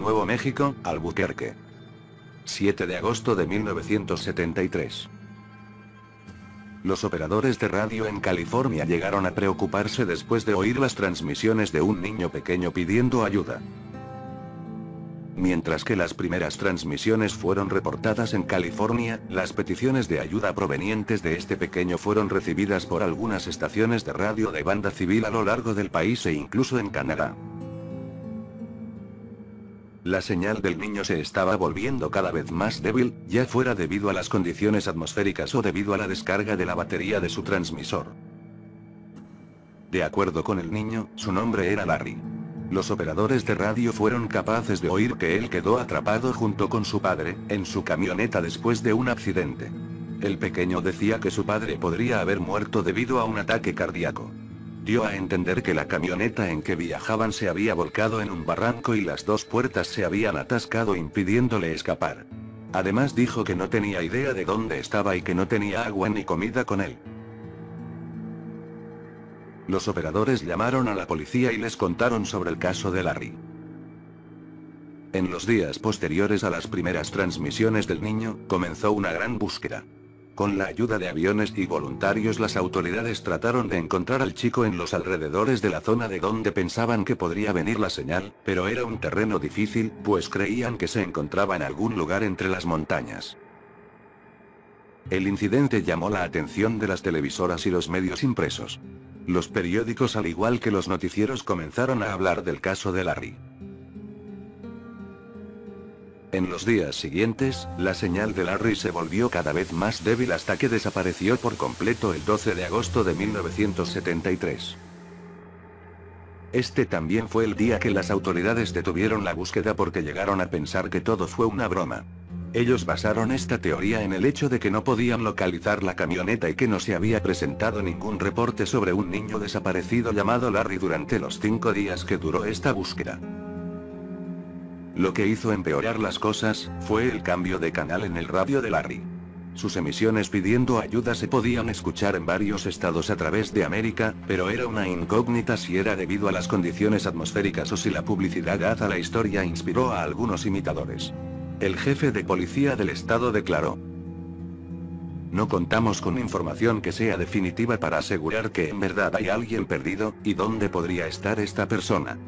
Nuevo México, Albuquerque. 7 de agosto de 1973. Los operadores de radio en California llegaron a preocuparse después de oír las transmisiones de un niño pequeño pidiendo ayuda. Mientras que las primeras transmisiones fueron reportadas en California, las peticiones de ayuda provenientes de este pequeño fueron recibidas por algunas estaciones de radio de banda civil a lo largo del país e incluso en Canadá. La señal del niño se estaba volviendo cada vez más débil, ya fuera debido a las condiciones atmosféricas o debido a la descarga de la batería de su transmisor. De acuerdo con el niño, su nombre era Larry. Los operadores de radio fueron capaces de oír que él quedó atrapado junto con su padre, en su camioneta después de un accidente. El pequeño decía que su padre podría haber muerto debido a un ataque cardíaco. Dio a entender que la camioneta en que viajaban se había volcado en un barranco y las dos puertas se habían atascado impidiéndole escapar. Además dijo que no tenía idea de dónde estaba y que no tenía agua ni comida con él. Los operadores llamaron a la policía y les contaron sobre el caso de Larry. En los días posteriores a las primeras transmisiones del niño, comenzó una gran búsqueda. Con la ayuda de aviones y voluntarios las autoridades trataron de encontrar al chico en los alrededores de la zona de donde pensaban que podría venir la señal, pero era un terreno difícil, pues creían que se encontraba en algún lugar entre las montañas. El incidente llamó la atención de las televisoras y los medios impresos. Los periódicos al igual que los noticieros comenzaron a hablar del caso de Larry. En los días siguientes, la señal de Larry se volvió cada vez más débil hasta que desapareció por completo el 12 de agosto de 1973. Este también fue el día que las autoridades detuvieron la búsqueda porque llegaron a pensar que todo fue una broma. Ellos basaron esta teoría en el hecho de que no podían localizar la camioneta y que no se había presentado ningún reporte sobre un niño desaparecido llamado Larry durante los cinco días que duró esta búsqueda. Lo que hizo empeorar las cosas, fue el cambio de canal en el radio de Larry. Sus emisiones pidiendo ayuda se podían escuchar en varios estados a través de América, pero era una incógnita si era debido a las condiciones atmosféricas o si la publicidad a la historia inspiró a algunos imitadores. El jefe de policía del estado declaró. No contamos con información que sea definitiva para asegurar que en verdad hay alguien perdido, y dónde podría estar esta persona.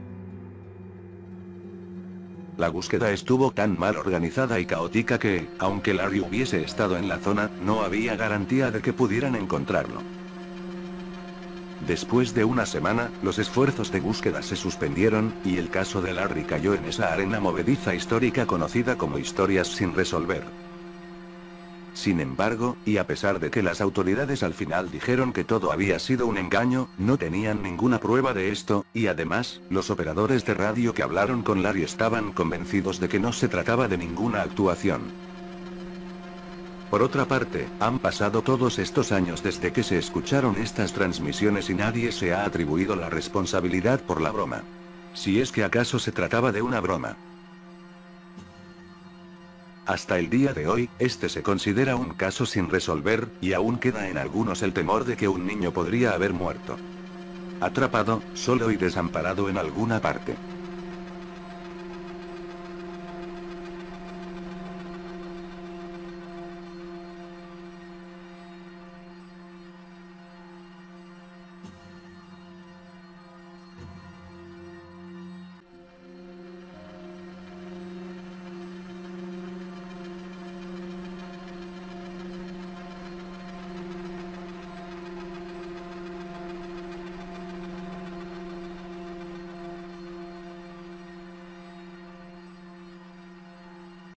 La búsqueda estuvo tan mal organizada y caótica que, aunque Larry hubiese estado en la zona, no había garantía de que pudieran encontrarlo. Después de una semana, los esfuerzos de búsqueda se suspendieron, y el caso de Larry cayó en esa arena movediza histórica conocida como historias sin resolver. Sin embargo, y a pesar de que las autoridades al final dijeron que todo había sido un engaño, no tenían ninguna prueba de esto, y además, los operadores de radio que hablaron con Larry estaban convencidos de que no se trataba de ninguna actuación. Por otra parte, han pasado todos estos años desde que se escucharon estas transmisiones y nadie se ha atribuido la responsabilidad por la broma. Si es que acaso se trataba de una broma. Hasta el día de hoy, este se considera un caso sin resolver, y aún queda en algunos el temor de que un niño podría haber muerto. Atrapado, solo y desamparado en alguna parte.